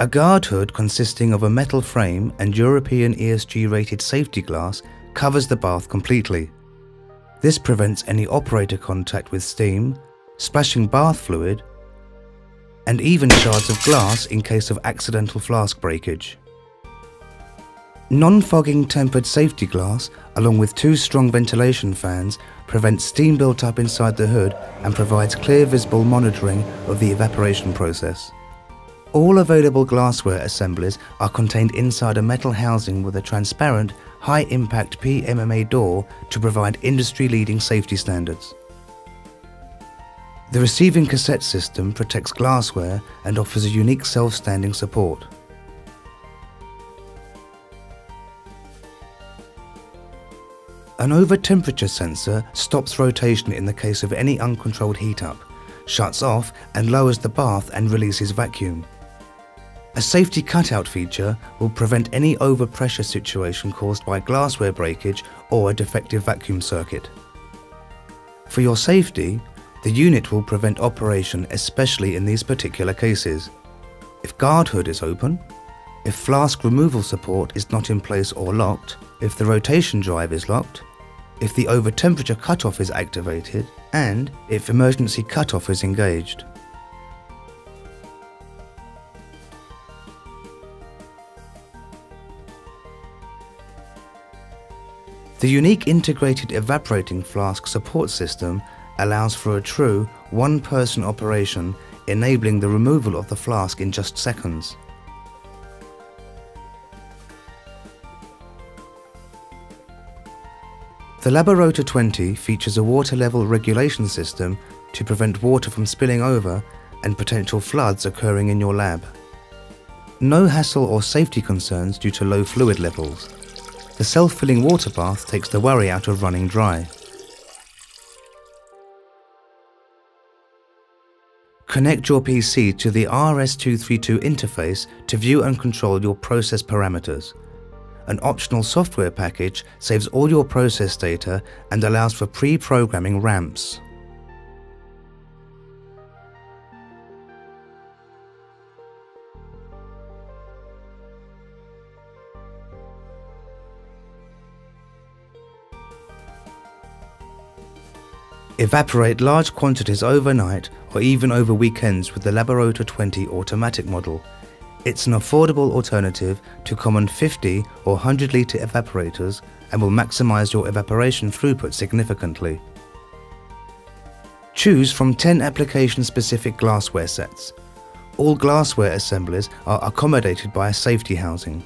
A guard hood consisting of a metal frame and European ESG rated safety glass covers the bath completely. This prevents any operator contact with steam, splashing bath fluid, and even shards of glass in case of accidental flask breakage. Non-fogging tempered safety glass, along with two strong ventilation fans, prevents steam built up inside the hood and provides clear visible monitoring of the evaporation process. All available glassware assemblies are contained inside a metal housing with a transparent, high-impact PMMA door to provide industry-leading safety standards. The receiving cassette system protects glassware and offers a unique self-standing support. An over temperature sensor stops rotation in the case of any uncontrolled heat up, shuts off and lowers the bath and releases vacuum. A safety cutout feature will prevent any overpressure situation caused by glassware breakage or a defective vacuum circuit. For your safety, the unit will prevent operation especially in these particular cases. If guard hood is open, if flask removal support is not in place or locked, if the rotation drive is locked, if the over temperature cutoff is activated, and if emergency cutoff is engaged. The unique integrated evaporating flask support system allows for a true one-person operation enabling the removal of the flask in just seconds. The Laborota 20 features a water level regulation system to prevent water from spilling over and potential floods occurring in your lab. No hassle or safety concerns due to low fluid levels. The self-filling water bath takes the worry out of running dry. Connect your PC to the RS232 interface to view and control your process parameters. An optional software package saves all your process data and allows for pre-programming ramps. Evaporate large quantities overnight or even over weekends with the Laborota 20 automatic model it's an affordable alternative to common 50 or 100 litre evaporators and will maximise your evaporation throughput significantly. Choose from 10 application-specific glassware sets. All glassware assemblies are accommodated by a safety housing.